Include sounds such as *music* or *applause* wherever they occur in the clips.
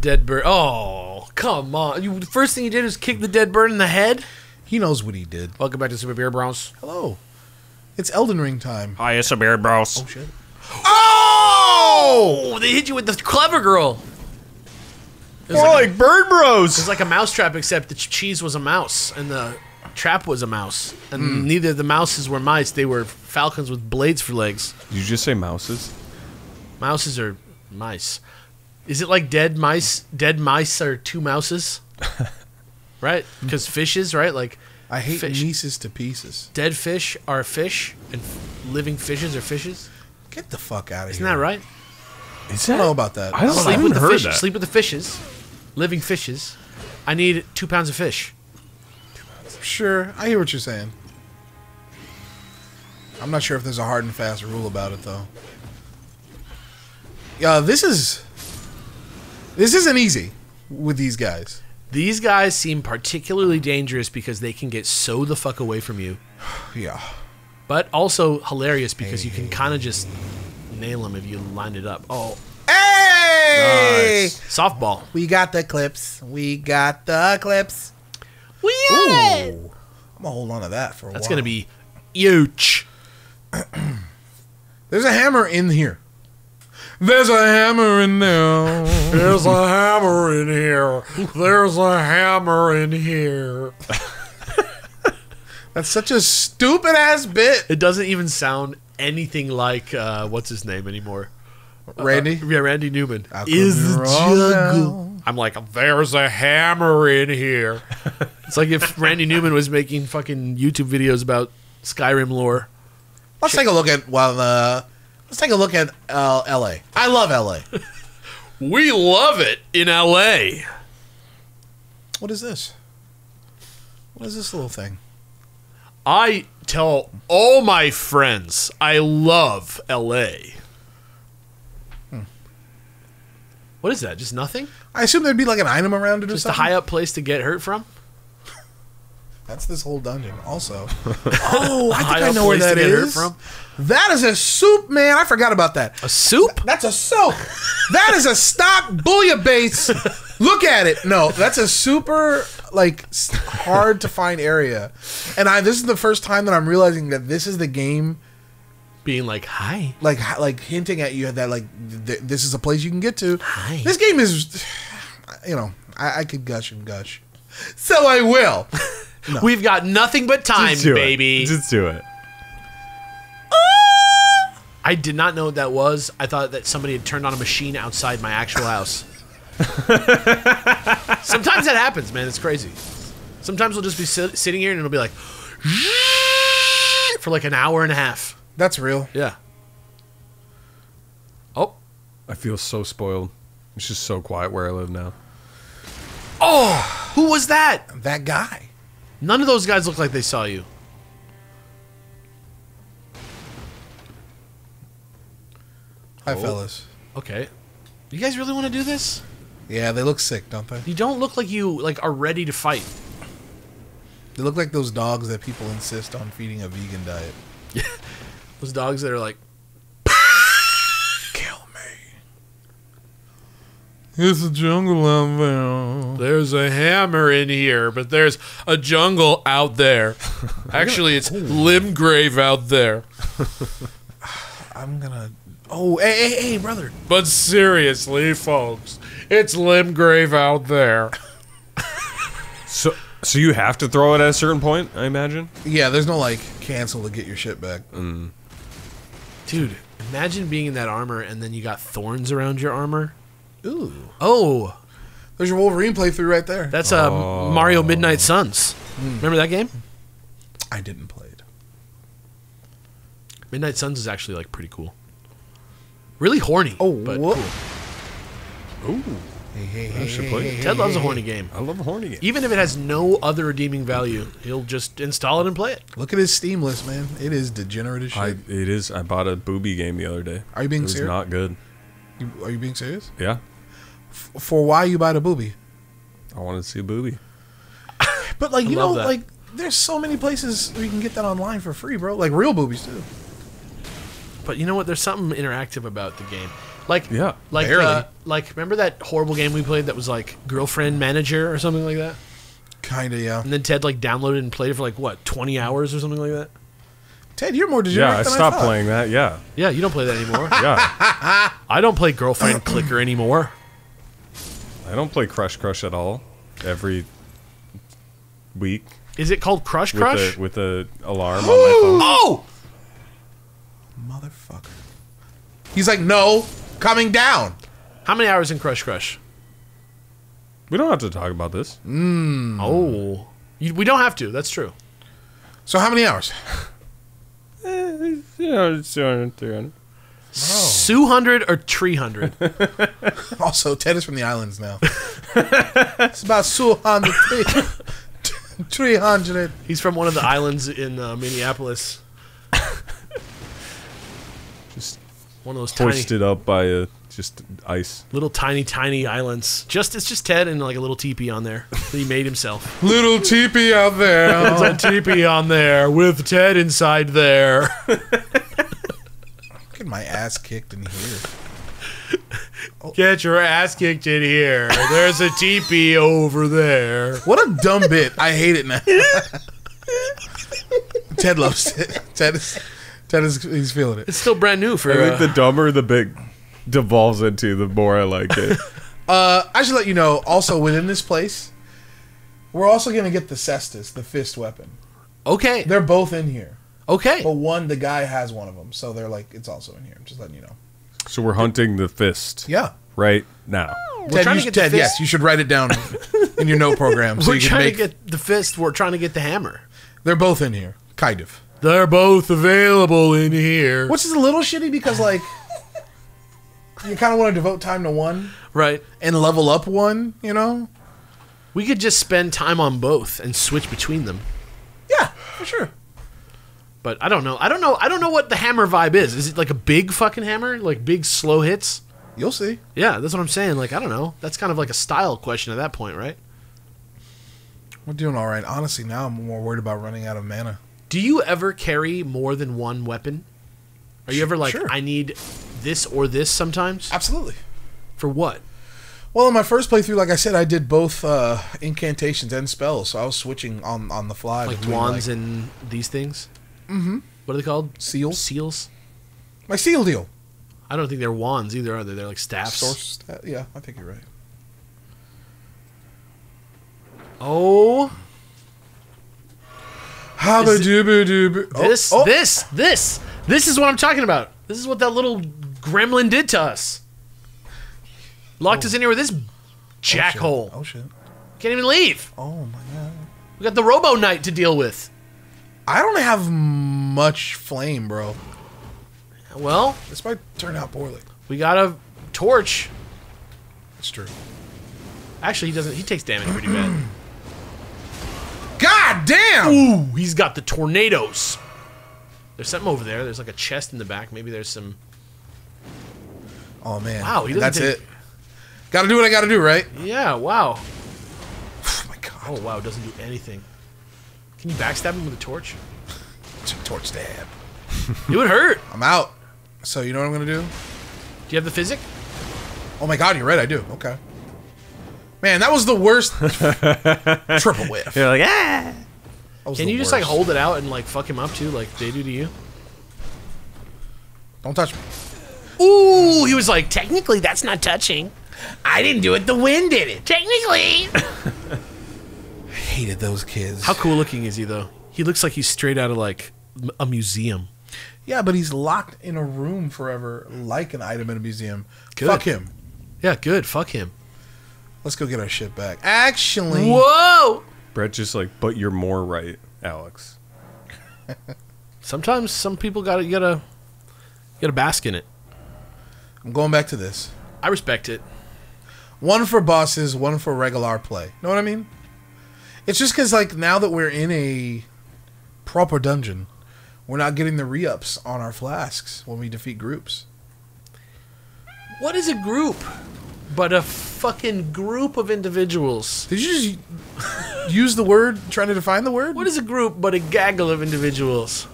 dead bird. Oh, come on! You, the first thing you did is kick the dead bird in the head. He knows what he did. Welcome back to Super Beard Bros. Hello. It's Elden Ring time. Hi, it's a beer bros. Oh shit. Oh, they hit you with the clever girl. It was, More like, like bird bros. was like a mouse trap, except the ch- cheese was a mouse and the trap was a mouse, and Hmm. neither of the mouses were mice. They were falcons with blades for legs. Did you just say mouses? Mouses are mice. Is it like dead mice? Dead mice are two mouses, *laughs* right? Because fishes, right? Like I hate Fish. Mises to pieces. dead fish are fish, and f- living fishes are fishes. Get the fuck out of Isn't here. that right? Is I don't know about that. I don't- Sleep haven't with the heard fish. that. Sleep with the fishes. Living fishes. I need two pounds of fish. Sure, I hear what you're saying. I'm not sure if there's a hard and fast rule about it though. Yeah, this is this isn't easy with these guys. These guys seem particularly dangerous because they can get so the fuck away from you, *sighs* Yeah. but also hilarious because you can kind of just nail them if you line it up. Oh, Hey! softball. We got the clips. We got the clips. We Ooh. I'm gonna hold on to that for a That's while. That's gonna be huge. *clears throat* There's a hammer in here. There's a hammer in there. There's a hammer in here. There's a hammer in here. *laughs* That's such a stupid ass bit. It doesn't even sound anything like uh, what's his name anymore. Randy. Yeah, Randy Newman. Is you're the wrong? I'm like, there's a hammer in here. *laughs* it's like if Randy Newman was making fucking YouTube videos about Skyrim lore. Let's take a look at well. Uh, let's take a look at uh, L.A. I love L.A. *laughs* We love it in LA. what is this? What is this little thing? I tell all my friends I love LA. What is that? Just nothing? I assume there'd be like an item around it or Just a high up place to get hurt from? That's this whole dungeon. Also, *laughs* oh, I think I know where that is. from? That is a soup, man. I forgot about that. A soup? That's a soup. that is a stock bouillabaisse. Look at it. No, that's a super like hard to find area. And I this is the first time that I'm realizing that this is the game Being like, hi. like like hinting at you that like th- this is a place you can get to. Hi. This game is you know, I, I could gush and gush. So I will. *laughs* We've got nothing but time, Just do baby. it. Just do it. I did not know what that was. I thought that somebody had turned on a machine outside my actual house. *laughs* Sometimes that happens, man. It's crazy. Sometimes we'll just be sit- sitting here and it'll be like for like an hour and a half. That's real. Yeah. Oh. I feel so spoiled. It's just so quiet where I live now. Oh, who was that? That guy. None of those guys look like they saw you. Hi oh. fellas. Okay. You guys really want to do this? Yeah, they look sick, don't they? You don't look like you like are ready to fight. They look like those dogs that people insist on feeding a vegan diet. Yeah. *laughs* Those dogs that are like Kill me. It's a jungle out there. There's a hammer in here, but there's a jungle out there. *laughs* Actually, it's Limgrave out there. *sighs* I'm gonna. Oh, hey, hey, hey, brother. But seriously, folks, it's Limgrave out there. So, so you have to throw it at a certain point, I imagine. Yeah, there's no like cancel to get your shit back. Dude, imagine being in that armor and then you got thorns around your armor. Ooh. Oh, There's your Wolverine playthrough right there. that's uh, Mario Midnight Suns. Remember that game? I didn't play it. Midnight Suns is actually like pretty cool. Really horny. Oh, but whoa. cool. Ooh, Hey, hey, hey, should play hey, it. Ted hey, loves a horny game. I love a horny game. Even if it has no other redeeming value, he'll just install it and play it. Look at his Steam list, man. It is degenerate as shit. I it is. I bought a booby game the other day. Are you being it was serious? not good. You- are you being serious? Yeah, For why you buy the booby? I wanted to see a booby. But like you know, that. like there's so many places where you can get that online for free, bro. Like real boobies too. But you know what? There's something interactive about the game. Like Yeah. like uh, like remember that horrible game we played that was like girlfriend manager or something like that? Kinda, yeah. And then Ted like downloaded and played it for like what twenty hours or something like that. Ted, you're more degenerate Yeah, I than stopped thought. playing that. Yeah, Yeah, you don't play that anymore. *laughs* yeah. I don't play girlfriend clicker anymore. I don't play Crush Crush at all. Every week Is it called Crush with Crush? a with a alarm on my *gasps* phone. oh, Motherfucker. He's like, no, coming down. how many hours in Crush Crush? We don't have to talk about this. Oh, you, we don't have to. That's true. So how many hours? Eh, Yeah, it's 200, 300. Two hundred or three hundred? *laughs* Also, Ted is from the islands now. it's about 200, 300. *laughs* He's from one of the islands in uh, Minneapolis. Just One of those tiny, up by a just ice. little tiny, tiny islands. Just it's just Ted and like a little teepee on there that he made himself. *laughs* Little teepee out there. *laughs* There's a *laughs* teepee on there with Ted inside there. Get my ass kicked in here. Get your ass kicked in here. There's a teepee over there. What a dumb bit. I hate it now. Ted loves it. Ted is, Ted is, he's feeling it. It's still brand new for. I think Uh, the dumber the bit devolves into, the more I like it. *laughs* Uh, I should let you know, also within this place, we're also going to get the cestus, the fist weapon. okay, They're both in here. okay. But one, the guy has one of them. So they're like, it's also in here. Just letting you know. so we're hunting the fist Yeah. right now. We're Ted, trying you, to get the Ted fist- yes, you should write it down in your note *laughs* program. So We're you can trying make. to get the fist. We're trying to get the hammer. they're both in here, kind of. They're both available in here. Which is a little shitty because like you kind of want to devote time to one Right. and level up one. You know? We could just spend time on both and switch between them. Yeah, for sure. But I don't know. I don't know. I don't know what the hammer vibe is. Is it like a big fucking hammer, like big slow hits? You'll see. Yeah, that's what I'm saying. Like I don't know. That's kind of like a style question at that point, right? We're doing all right. Honestly, now I'm more worried about running out of mana. Do you ever carry more than one weapon? Are you ever like, Sure. I need this or this sometimes? Absolutely. For what? Well, in my first playthrough, like I said, I did both uh, incantations and spells, so I was switching on on the fly. Like between, wands like, and these things? Mm-hmm. What are they called? Seals? Seals? my seal deal. I don't think they're wands either, are they? They're like staffs. Source. Yeah, I think you're right. Oh, Habba dooba dooba. Oh, this, oh. this, this, this is what I'm talking about. This is what that little gremlin did to us. Locked oh. us in here with this oh, jackhole. Oh shit. Can't even leave. Oh my god. We got the Robo Knight to deal with. I don't have much flame, bro. Well, This might turn out poorly. we got a torch. It's true. Actually, he doesn't. He takes damage pretty bad. *clears throat* God damn! Ooh, he's got the tornadoes. There's something over there. There's like a chest in the back. Maybe there's some. Oh man. Wow, he doesn't That's take- it. Got to do what I got to do, right? Yeah. Wow. *sighs* Oh my god. Oh wow. It Doesn't do anything. Can you backstab him with a torch? Torch stab. *laughs* It would hurt. I'm out. So you know what I'm gonna do? Do you have the physick? Oh my god, you're right. I do. Okay. Man, that was the worst *laughs* triple whiff. You're like, ah. Can you just like hold it out and like fuck him up too, like they do to you? Don't touch me. Ooh, he was like, technically that's not touching. I didn't do it. The wind did it. Technically. *laughs* Hated those kids. How cool looking is he though? He looks like he's straight out of like a museum. Yeah, but he's locked in a room forever, like an item in a museum. Good. Fuck him. Yeah, good. Fuck him. Let's go get our shit back. Actually, Whoa. Brett just like, but you're more right, Alex. *laughs* Sometimes some people got to you gotta you gotta bask in it. I'm going back to this. I respect it. One for bosses, one for regular play. Know what I mean? It's just because like now that we're in a proper dungeon, we're not getting the re-ups on our flasks when we defeat groups. What is a group? But a fucking group of individuals. Did you just use the word trying to define the word? What is a group but a gaggle of individuals?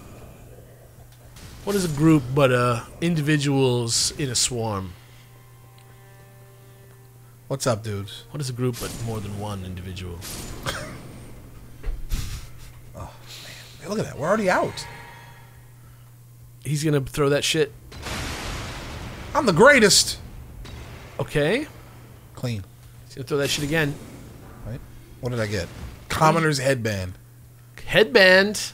What is a group but uh, individuals in a swarm? What's up, dudes? What is a group but more than one individual? *laughs* Oh man. Look at that. We're already out. He's gonna throw that shit. I'm the greatest. Okay. Clean. He's gonna throw that shit again. Right? What did I get? Commoner's headband. Headband.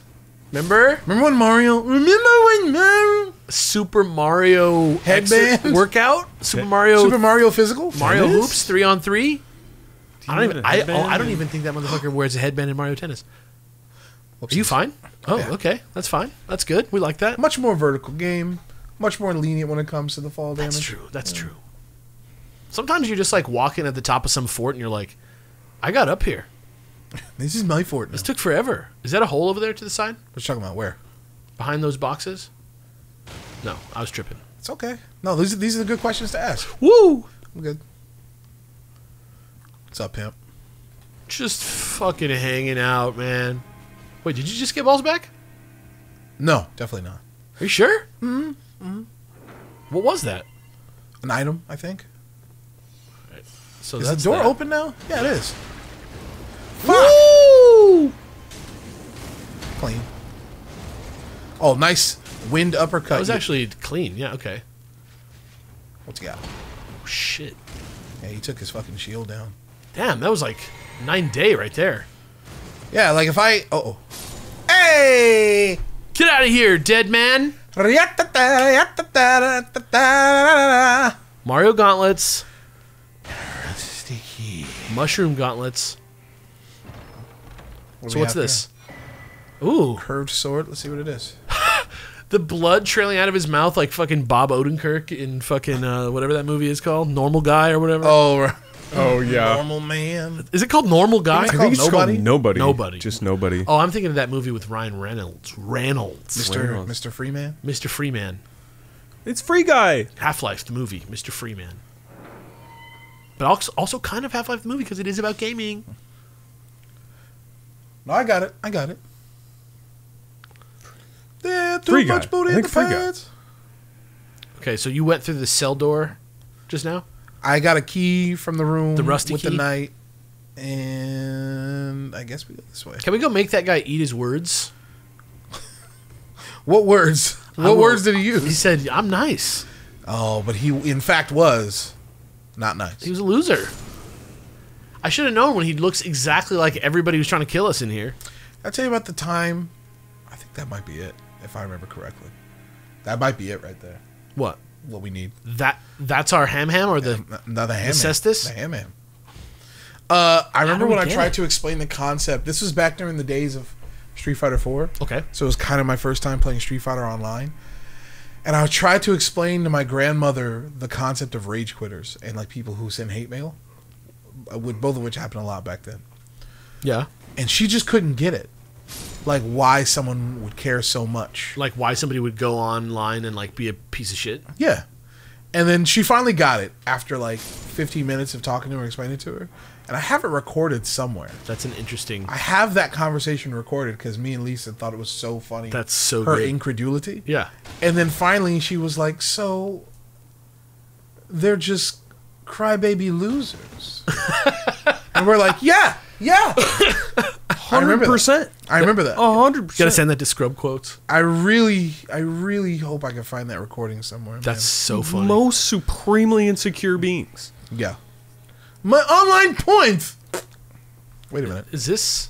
Remember? Remember when Mario? Remember when Mario? Super Mario Headband? exit workout? Super Mario Super Mario Physical? Mario Tennis? Hoops three on three? I don't even a I, oh. I don't even think that motherfucker wears a headband in Mario Tennis. Are you fine? Oh, Yeah. okay. That's fine. That's good. We like that. Much more vertical game. Much more lenient when it comes to the fall damage. That's true. That's true. Sometimes you're just like walking at the top of some fort and you're like, I got up here. *laughs* This is my fort. Now. This took forever. Is that a hole over there to the side? What you talking about? Where? Behind those boxes? No, I was tripping. It's okay. No, these are, these are the good questions to ask. Woo! I'm good. What's up, pimp? Just fucking hanging out, man. Wait, did you just get balls back? No, definitely not. Are you sure? Mm-hmm. What was that? An item, I think. So Is the door that. open now? Yeah, it is. Woo! Clean. Oh, nice wind uppercut. That was actually clean. Yeah, okay. What's he got? Oh, shit. Yeah, he took his fucking shield down. Damn, that was like nine day right there. Yeah, like if I. Oh. Hey! Get out of here, dead man. Mario gauntlets. Mushroom gauntlets. What So what's have this? Ooh. Curved sword. Let's see what it is. *laughs* the blood trailing out of his mouth like fucking Bob Odenkirk in fucking uh, whatever that movie is called, Normal Guy or whatever. Oh, right. Oh yeah. normal man. Is it called Normal Guy? I called think it's Nobody? called nobody. Nobody. Just nobody. Oh, I'm thinking of that movie with Ryan Reynolds. Reynolds, Mr. Reynolds. Mr. Freeman. Mr. Freeman. It's Free Guy. Half Life the movie, Mr. Freeman. But also, also kind of Half Life the movie because it is about gaming. No, I got it. I got it. Yeah, too Free much Guy. booty in the pants. Okay, so you went through the cell door just now. I got a key from the room. The rusty with key? the knight, and I guess we go this way. Can we go make that guy eat his words? *laughs* What words? I What will- words did he use? He said, "I'm nice." Oh, but he in fact was not nice. He was a loser. I should have known when he looks exactly like everybody who's trying to kill us in here. I'll tell you about the time. I think that might be it, if I remember correctly. That might be it right there. What? What we need. That that's our ham ham or the Another ham. cestus? The ham ham. Uh, I remember when I tried it? to explain the concept. This was back during the days of Street Fighter 4. okay. So it was kind of my first time playing Street Fighter online. And I tried to explain to my grandmother the concept of rage quitters and like people who send hate mail, uh, with both of which happened a lot back then. Yeah. And she just couldn't get it, like why someone would care so much. Like why somebody would go online and like be a piece of shit. Yeah. And then she finally got it after like 15 minutes of talking to her, explaining it to her. And I have it recorded somewhere. That's an interesting. I have that conversation recorded because me and Lisa thought it was so funny. That's so her good. incredulity. Yeah. And then finally she was like, "So they're just crybaby losers." *laughs* and we're like, "Yeah, yeah." I remember that. percent. I remember that. A hundred Gotta send that to Scrub quotes. I really, I really hope I can find that recording somewhere. That's so funny. Most supremely insecure beings. yeah. My online points. Wait a minute. Is this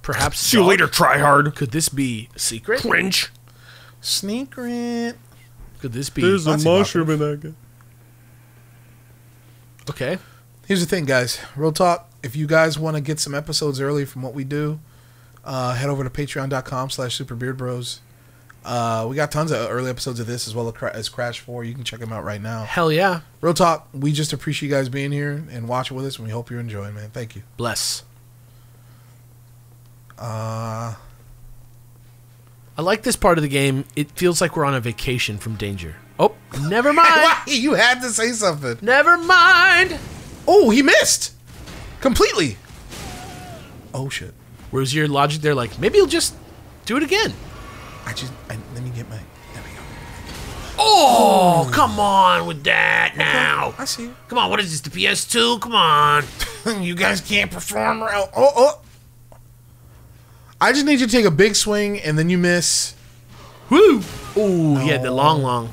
perhaps See you later, try hard. Could this be secret? Cringe. Sneak rant. Could this be There's a That's mushroom in that guy. okay? Here's the thing, guys. Real talk. If you guys want to get some episodes early from what we do, uh, head over to patreon.com slash superbeardbros. Uh, we got tons of early episodes of this as well as Crash 4. You can check them out right now. Hell yeah! Real talk. We just appreciate you guys being here and watching with us, and we hope you're enjoying, man. Thank you. Bless. Uh, I like this part of the game. It feels like we're on a vacation from danger. Oh, never mind. *laughs* You had to say something. never mind. Oh, he missed completely. Oh, shit. Where's your logic there? Like maybe he'll just do it again. I just, I, let me get my, there we go. Oh, Oh, come on with that now. I see. You. Come on, what is this? The PS2? Come on. *laughs* you guys can't perform. Or, oh, oh. I just need you to take a big swing and then you miss. Woo! Ooh, he had the oh. long, long.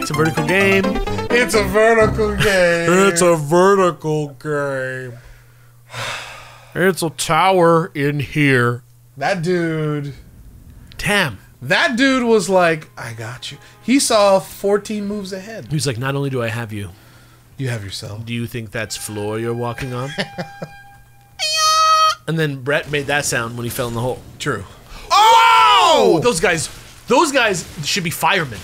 It's a vertical game. It's a vertical *laughs* game. It's a vertical game. It's a tower in here. that dude. Damn. That dude was like, I got you. He saw 14 moves ahead. He was like, not only do I have you, You have yourself. do you think that's floor you're walking on? *laughs* and then Brett made that sound when he fell in the hole. True. Oh, oh! those guys, those guys should be firemen.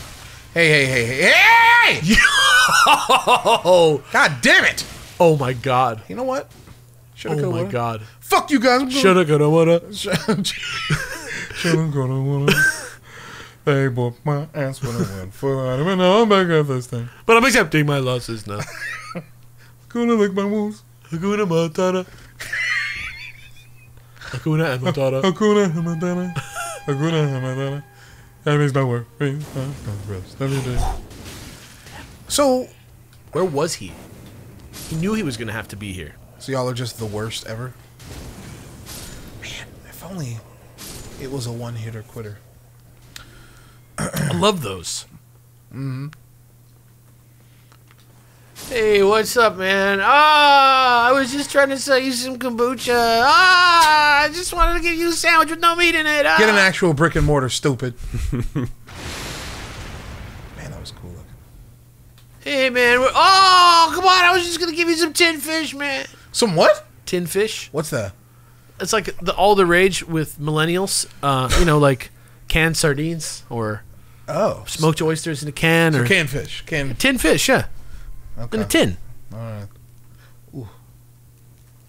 Hey, hey, hey, hey, hey! *laughs* Oh, God damn it! oh my God. You know what? Shoulda, Oh coulda, my woulda. God. Fuck you guys. I'm gonna- Shoulda, coulda, woulda. *laughs* Should've, coulda, woulda. They whooped my ass when I went for it. And now I'm back at this thing. But I'm accepting my losses now. *laughs* Gonna lick my wounds. Hakuna Matata. Hakuna and Matata. Hakuna Matata. Hakuna Matata. That means no worries. No rest every day. So, Where was he? He knew he was going to have to be here. So y'all are just the worst ever? Man, if only it was a one hitter quitter. I love those. Mm-hmm. Hey, what's up, man? Ah, I was just trying to sell you some kombucha. Ah, I just wanted to give you a sandwich with no meat in it. Ah. Get an actual brick and mortar, stupid. *laughs* Man, that was cool looking. Hey, man. Oh, come on. I was just going to give you some tin fish, man. Some what? Tin fish? What's that? It's like the all the rage with millennials. Uh, you know, like canned sardines or Oh, smoked oysters in a can or canned fish. Canned. tin fish, yeah. Okay. In a tin. All right.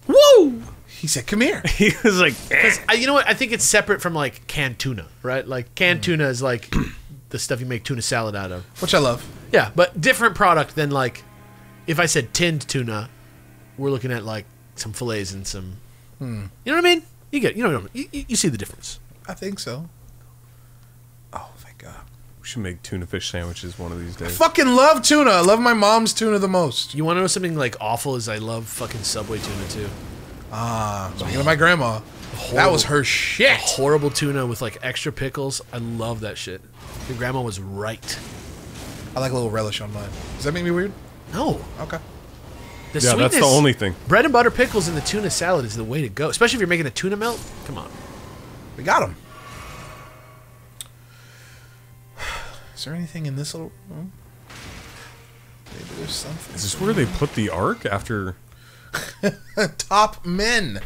Woo! He said, "Come here." *laughs* He was like, Because you know what? I think it's separate from like canned tuna, right? Like canned tuna is like *clears throat* the stuff you make tuna salad out of. Which I love. Yeah, but different product than like if I said tinned tuna, we're looking at like some fillets and some. You know what I mean? You get you know you, you you see the difference. I think so. Oh, thank God. we should make tuna fish sandwiches one of these days. Fucking love tuna. I love my mom's tuna the most. You want to know something like awful? Is I love fucking Subway tuna too. Ah, speaking of my grandma, that was her shit. Horrible tuna with like extra pickles. I love that shit. Your grandma was right. I like a little relish on mine. Does that make me weird? No, Okay. The yeah, that's the only thing. Bread and butter pickles in the tuna salad is the way to go, especially if you're making a tuna melt. Come on. We got them. Is there anything in this little room? Maybe there's something. Is this where they put the ark after? *laughs* Top men.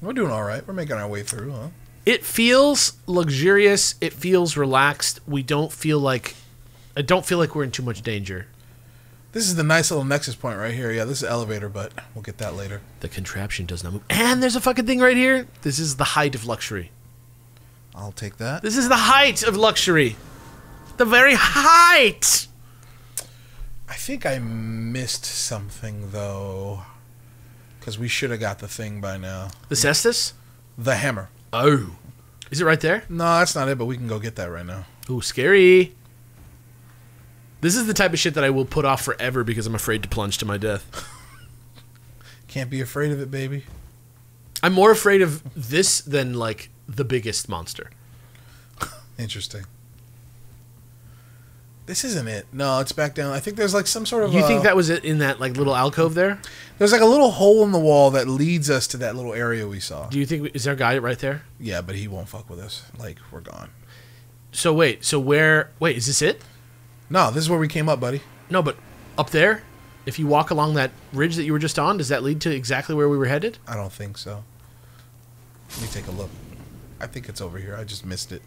We're doing all right. We're making our way through, huh? It feels luxurious. It feels relaxed. We don't feel like I don't feel like we're in too much danger. This is the nice little nexus point right here. Yeah, this is elevator, but we'll get that later. The contraption does not move. And there's a fucking thing right here. This is the height of luxury. I'll take that. This is the height of luxury. The very height. I think I missed something though, because we should have got the thing by now. The cestus? The hammer. Oh. Is it right there? No, that's not it. But we can go get that right now. Ooh, scary. This is the type of shit that I will put off forever because I'm afraid to plunge to my death. Can't be afraid of it, baby. I'm more afraid of this than like the biggest monster. Interesting. This isn't it. No, it's back down. I think there's like some sort of. You think uh, that was it in that like little alcove there? there's like a little hole in the wall that leads us to that little area we saw? Do you think is there a guy right there? Yeah, but he won't fuck with us. Like we're gone. So wait, so where? Wait, is this it? No, this is where we came up, buddy. No, but up there, if you walk along that ridge that you were just on, does that lead to exactly where we were headed? I don't think so. Let me take a look. I think it's over here. I just missed it.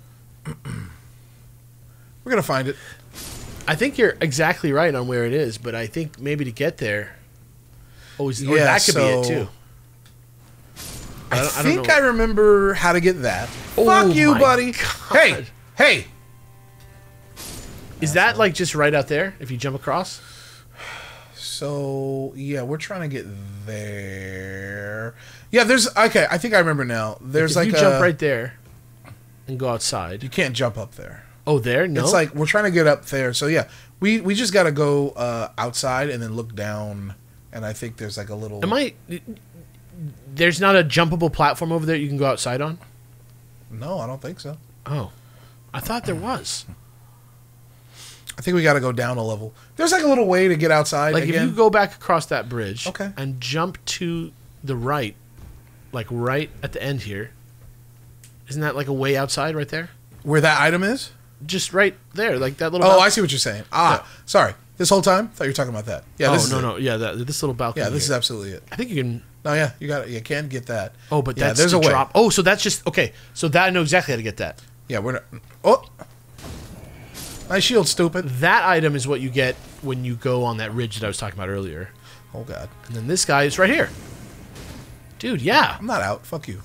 *clears throat* we're gonna find it. I think you're exactly right on where it is, but I think maybe to get there, oh, is, or Yeah, that could be it too. I, I I think know. I remember how to get that. Oh Fuck you, buddy. God. Hey, hey. Is that like just right out there? If you jump across, So yeah, we're trying to get there. Yeah, there's okay. I think I remember now. There's if like you a, jump right there and go outside. You can't jump up there. oh, there? No. It's like we're trying to get up there. So yeah, we we just got to go uh, outside and then look down. And I think there's like a little. Am I? There's not a jumpable platform over there you can go outside on. No, I don't think so. Oh, I thought there was. *laughs* I think we got to go down a level. There's like a little way to get outside. Like again. if you go back across that bridge, Okay. and jump to the right, like right at the end here. Isn't that like a way outside right there? where that item is. Just right there, like that little. Oh, bal- I see what you're saying. Ah, sorry. This whole time, thought you were talking about that. Yeah, oh no it. no yeah that, this little balcony. Yeah, this is absolutely it. I think you can. No, yeah, you got it. You can get that. Oh, but yeah, that's there's a way. Oh, so that's just okay. So that I know exactly how to get that. Yeah, we're not. Oh, nice shield, stupid. That item is what you get when you go on that ridge that I was talking about earlier. Oh god, And then this guy is right here. Dude, yeah. I'm not out. Fuck you.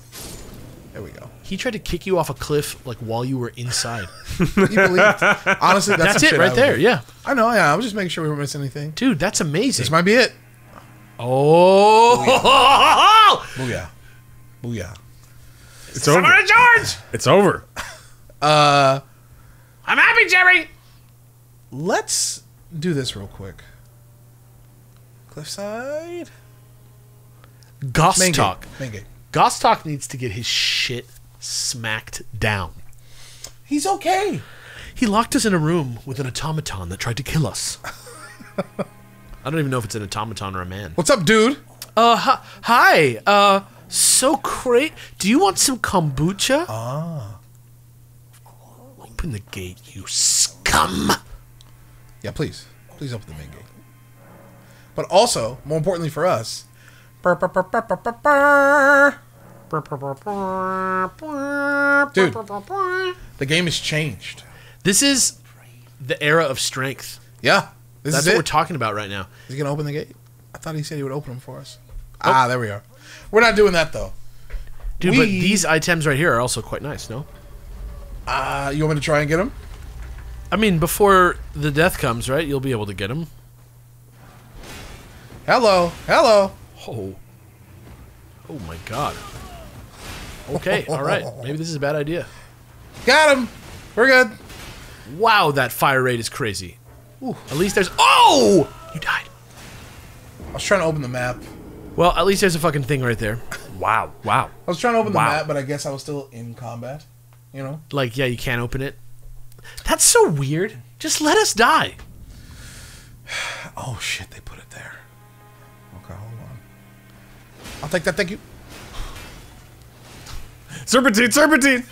There we go. He tried to kick you off a cliff like while you were inside. *laughs* You believe? Honestly, that's, That's it right there. do. Yeah. I know. Yeah, I was just making sure we weren't missing anything. Dude, that's amazing. This might be it. oh, Booyah. Booyah. It's over. George! It's *laughs* over. Uh, I'm happy, Jerry. let's do this real quick. Cliffside. Gostoc. gate. Main gate. Gostoc needs to get his shit smacked down. He's okay. He locked us in a room with an automaton that tried to kill us. *laughs* I don't even know if it's an automaton or a man. What's up, dude? Uh, hi, hi. Uh, so great. Do you want some kombucha? Ah. Open the gate, you scum. Yeah, please. Please open the main gate. But also, more importantly for us. Dude. the game has changed. This is the era of strength. Yeah. This That's is what it. we're talking about right now. Is he going to open the gate? I thought he said he would open them for us. Ah, there we are. We're not doing that, though. Dude, but these items right here are also quite nice, no? Uh, you want me to try and get him? I mean, before the death comes, right? You'll be able to get him. Hello. Hello. Oh. Oh my god. Okay, *laughs* all right. Maybe this is a bad idea. Got him. We're good. Wow, that fire rate is crazy. Ooh, at least there's. Oh! You died. I was trying to open the map. Well, at least there's a fucking thing right there. Wow. Wow. I was trying to open Wow. the map, but I guess I was still in combat. You know? Like, yeah, you can't open it. That's so weird. Just let us die. *sighs* Oh, shit. They put it there. Okay, hold on. I'll take that. Thank you. *sighs* Serpentine, serpentine.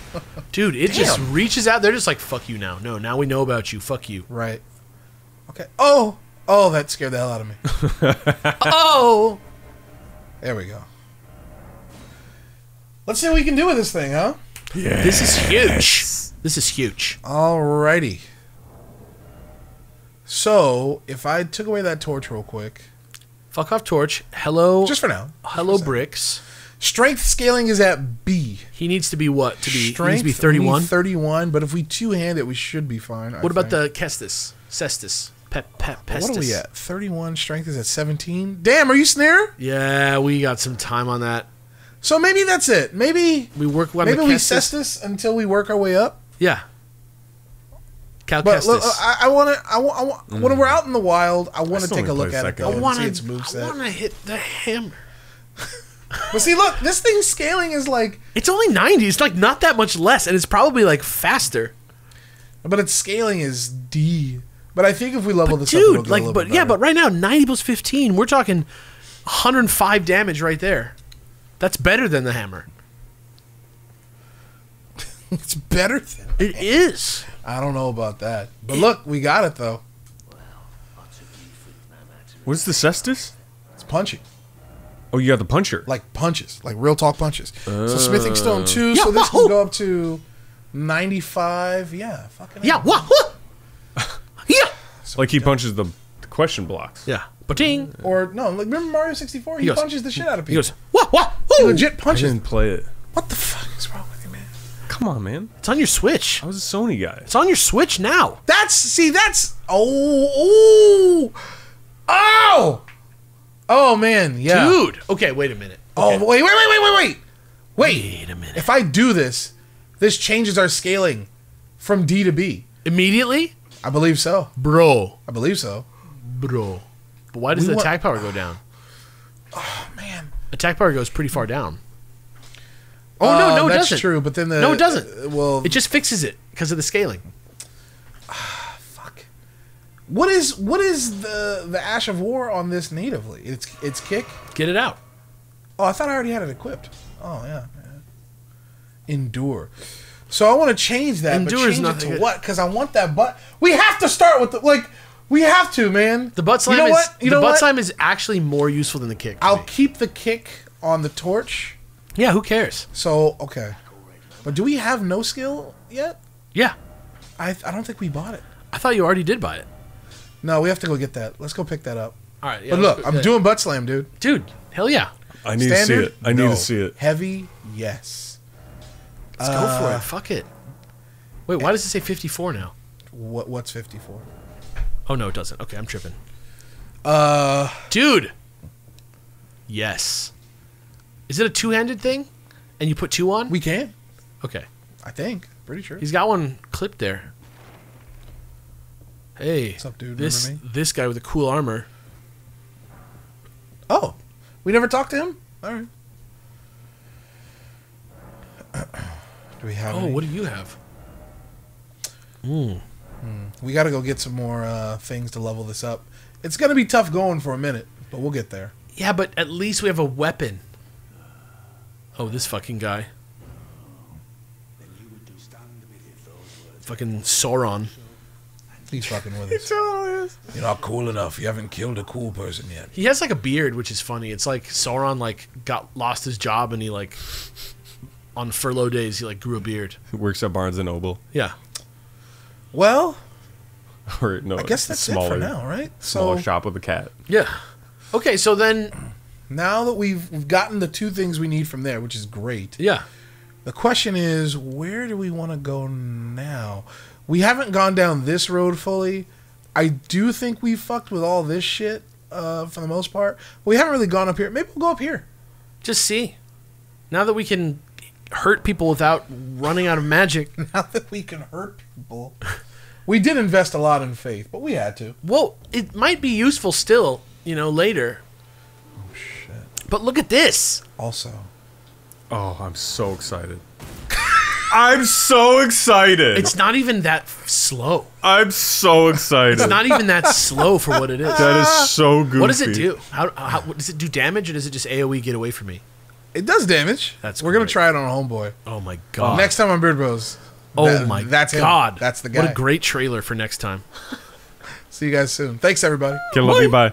*laughs* Dude, it just reaches out. They're just like, fuck you now. No, now we know about you. Fuck you. Right. Okay. Oh. Oh, that scared the hell out of me. *laughs* Oh! There we go. Let's see what we can do with this thing, huh? Yeah. This is huge. This is huge. Alrighty. So, if I took away that torch real quick, Fuck off, Torch. Hello. just for now. hello, Bricks. Strength scaling is at B. He needs to be what? To be, he needs Strength to be we 31? need 31, but if we two hand it, we should be fine. I What about think. the Kestis? Cestus? Pep, pep, pestis? What are we at? 31. Strength is at 17. Damn, are you snare? Yeah, we got some time on that. So maybe that's it. Maybe We work on maybe the we Kestis. this until we work our way up. Yeah. Cal But look, I, I want to. I want. I want mm. when we're out in the wild, I want to take a look play at it though, I wanna- see its I want to hit the hammer. *laughs* But see, look, this thing's scaling is like, It's only 90. It's like not that much less, and it's probably like faster. but its scaling is D. But I think if we level this up, it'll Dude, get like, little but bit yeah, but right now, 90 plus 15, we're talking 105 damage right there. That's better than the hammer. *laughs* it's better than. It is. I don't know about that, but look, we got it though. What's the cestus? It's punching. Oh, you got the puncher. like punches, like real talk punches. so smithing Uh. stone two, Yeah, so this wahoo! can go up to ninety five. Yeah, fucking Yeah. hell. Wah, wah. *laughs* Yeah. like he punches the, the question blocks. Yeah. Ba-ting. Mm. Or no, like remember Mario sixty four? He, goes- punches the shit out of He people. goes, wah, wah, he woo. legit I punches. didn't play it. What the fuck is wrong with you, man? Come on, man. It's on your Switch. I was a Sony guy. It's on your Switch now. That's see, that's oh oh oh oh man, yeah. Dude. Okay, wait a minute. Oh wait, wait, wait, wait, wait, wait, wait! Wait a minute. If I do this, this changes our scaling from D to B. Immediately, I believe so. bro, I believe so. bro. But why does We the attack power go down? *sighs* Oh man. Attack power goes pretty far down. Oh Uh, no, no, it that's doesn't. true. But then the No, it doesn't. uh, well, It just fixes it because of the scaling. *sighs* fuck. What is what is the the Ash of War on this natively? It's it's kick. Get it out. Oh, I thought I already had it equipped. Oh yeah. yeah. Endure. So I want to change that. Endure but is change nothing it to what? Because I want that But We have to start with the like. We have to, man. The butt slam You know is what? You the know butt what? slime is actually more useful than the kick. I'll me. keep the kick on the torch. yeah, who cares? So okay. But do we have no skill yet? Yeah, I I don't think we bought it. I thought you already did buy it. No, we have to go get that. Let's go pick that up. All right, yeah, but look, go- I'm yeah. doing butt slam, dude. dude. Hell yeah, I need to see it. I need No. to see it. Heavy, yes. let's go for it. Uh, Fuck it. Wait, why does it say 54 now? What what's 54? Oh no, it doesn't. Okay, I'm tripping. Uh, Dude. Yes. Is it a two-handed thing? And you put two on? we can. okay. I think. Pretty sure. He's got one clipped there. Hey. What's up, dude? This Remember me? this guy with the cool armor. Oh, we never talked to him. All right. *clears throat* Do we have? Oh, any? what do you have? We got to go get some more uh, things to level this up. It's gonna be tough going for a minute, but we'll get there. Yeah, but at least we have a weapon. Oh, this fucking guy. Fucking Sauron. He's fucking with *laughs* us. You're not cool enough. You haven't killed a cool person yet. He has like a beard, which is funny. It's like Sauron like got lost his job and he like on furlough days he like grew a beard. He Works at Barnes and Noble. Yeah. Well, *laughs* Or no, I guess that's smaller, it for now, right? Smaller So shop with a cat. Yeah. Okay, so then now that we've we've gotten the two things we need from there, which is great. yeah. The question is, where do we want to go now? We haven't gone down this road fully. I do think we fucked with all this shit uh, for the most part. We haven't really gone up here. Maybe we'll go up here. Just see. Now that we can hurt people without running out of magic. *laughs* Now that we can hurt people. We did invest a lot in faith, but we had to. Well, it might be useful still, you know, later. Oh shit. But look at this. Also, Oh, I'm so excited. *laughs* I'm so excited. It's not even that slow. I'm so excited. It's not even that slow for what it is. that is so goofy. What does it do? How, how does it do damage or does it just AOE get away from me? It does damage. That's We're gonna great. try it on a Homeboy Oh my god. Oh. next time on Beard Bros. oh that- my that's him. god. That's the guy. What a great trailer for next time. *laughs* See you guys soon. Thanks everybody. Can love you. Bye.